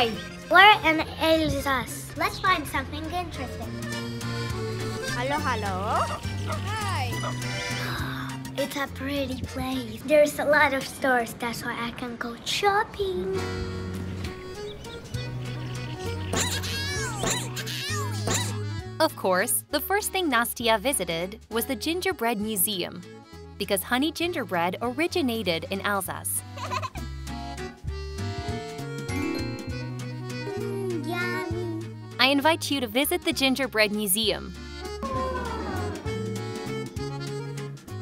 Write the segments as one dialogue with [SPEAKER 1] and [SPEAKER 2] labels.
[SPEAKER 1] Hi, we're in Alsace. Let's find something interesting.
[SPEAKER 2] Hello, hello. Hi.
[SPEAKER 1] It's a pretty place. There's a lot of stores, that's why I can go shopping.
[SPEAKER 3] Of course, the first thing Nastya visited was the Gingerbread Museum, because honey gingerbread originated in Alsace. Invite you to visit the Gingerbread Museum.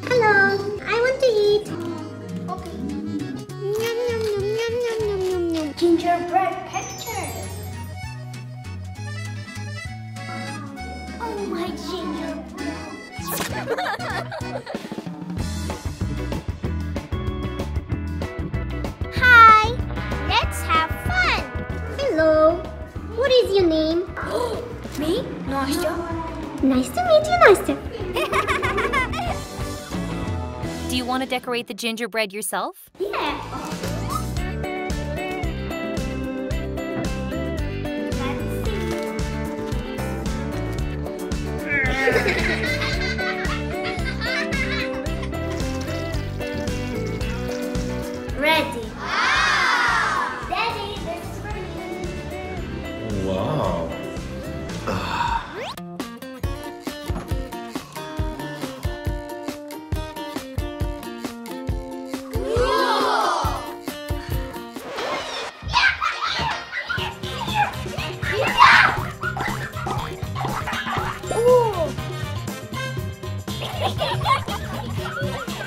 [SPEAKER 1] Hello, I want to eat. Okay. Yum, yum, yum, yum, yum, yum, yum, yum. Gingerbread pictures. Oh, my gingerbread. is your name? Me, Nastya. Nice to meet you, Nastya.
[SPEAKER 3] Do you want to decorate the gingerbread yourself?
[SPEAKER 1] Yeah. Ha ha ha ha!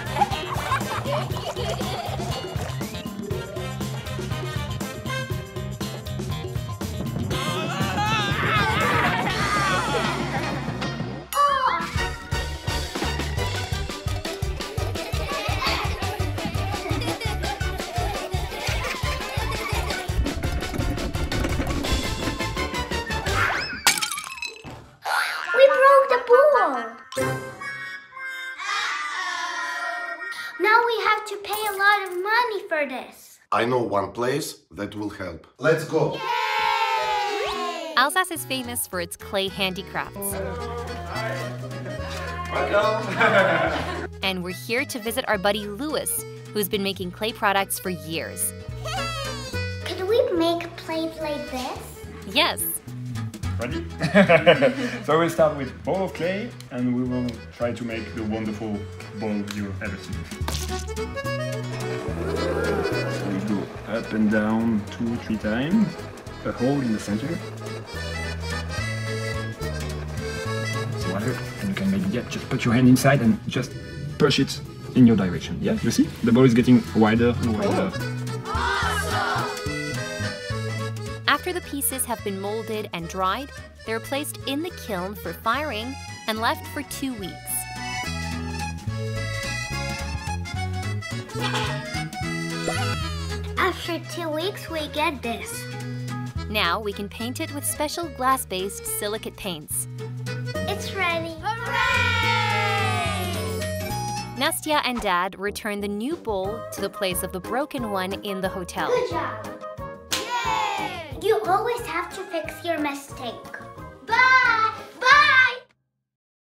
[SPEAKER 1] Now we have to pay a lot of money for this.
[SPEAKER 4] I know one place that will help. Let's go.
[SPEAKER 3] Alsace is famous for its clay handicrafts. and we're here to visit our buddy Louis, who's been making clay products for years.
[SPEAKER 1] Can we make plates like this?
[SPEAKER 3] Yes,
[SPEAKER 5] Ready? so we'll start with ball of clay and we will try to make the wonderful ball you've ever seen. So we go up and down two, three times, a hole in the center. It's water and you can maybe yeah, just put your hand inside and just push it in your direction. Yeah, you see? The ball is getting wider and wider. Oh.
[SPEAKER 3] After the pieces have been molded and dried, they're placed in the kiln for firing and left for two weeks.
[SPEAKER 1] After two weeks, we get this.
[SPEAKER 3] Now we can paint it with special glass-based silicate paints.
[SPEAKER 1] It's ready.
[SPEAKER 3] Hooray! Nastya and Dad return the new bowl to the place of the broken one in the hotel.
[SPEAKER 1] Good job. Always have to fix your mistake. Bye.